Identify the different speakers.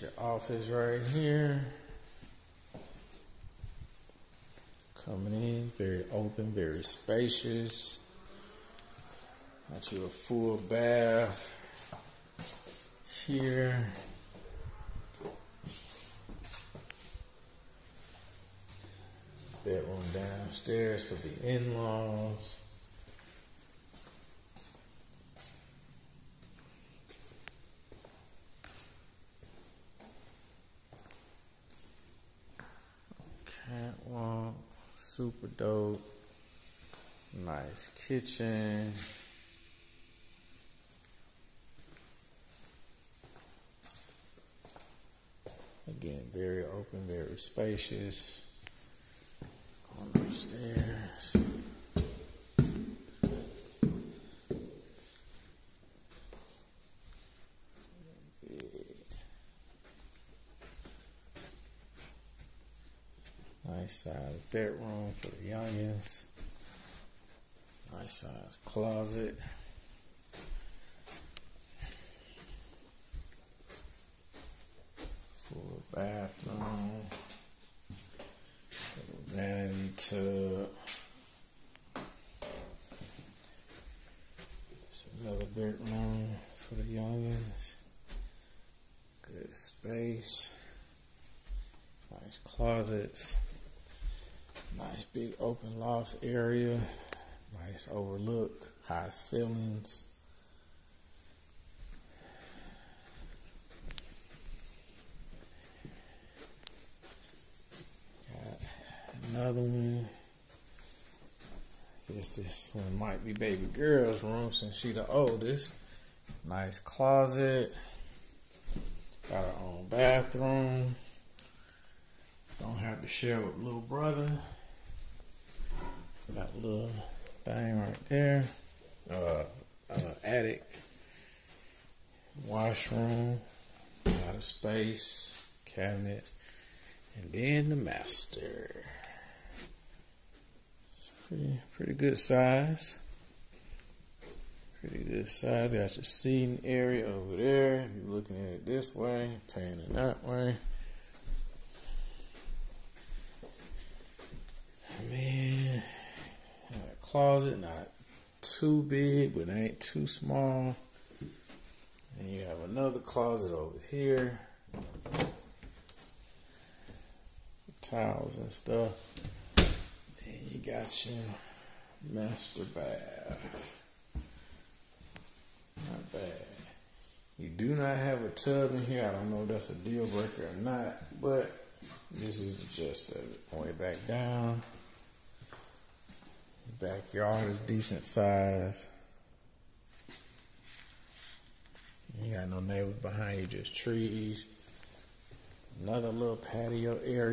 Speaker 1: Your office right here. Coming in, very open, very spacious. Got you a full bath here. Bedroom downstairs for the in laws. Super dope. Nice kitchen. Again, very open, very spacious. Going. Nice size bedroom for the youngins. Nice size closet. Full bathroom. Vanity tub. Another bedroom for the youngins. Good space. Nice closets. Big open loft area. Nice overlook. High ceilings. Got another one. Guess this one might be baby girl's room since she the oldest. Nice closet. Got her own bathroom. Don't have to share with little brother. Got a little thing right there. Uh, uh, attic, washroom, a lot of space, cabinets, and then the master. It's pretty, pretty good size. Pretty good size. Got your seating area over there. If you're looking at it this way, paying it that way. Man, got a closet, not too big, but ain't too small. And you have another closet over here. Towels and stuff. And you got your master bath. Not bad. You do not have a tub in here. I don't know if that's a deal breaker or not, but this is just the gist of it. Way back down. Backyard is decent size. You got no neighbors behind you, just trees. Another little patio area.